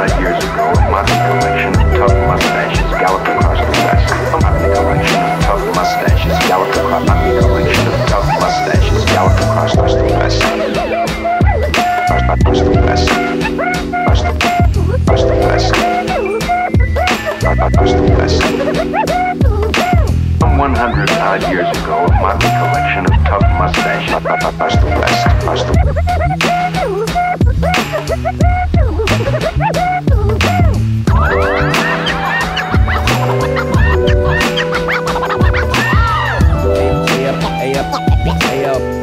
odd years ago, a motley collection of tough mustaches galloped across the west. A motley collection of tough mustaches galloped across. Motley collection of tough mustaches galloped across the west. Across the west. Across the across the west. Across the west. Some 100 odd years ago, a motley collection of tough mustaches across the west. Across the up.